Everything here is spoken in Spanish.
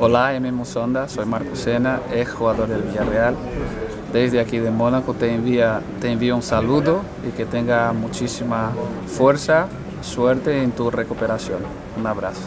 Hola, M. Sonda, soy Marco Sena, ex jugador del Villarreal. Desde aquí de Mónaco te, envía, te envío un saludo y que tenga muchísima fuerza, suerte en tu recuperación. Un abrazo.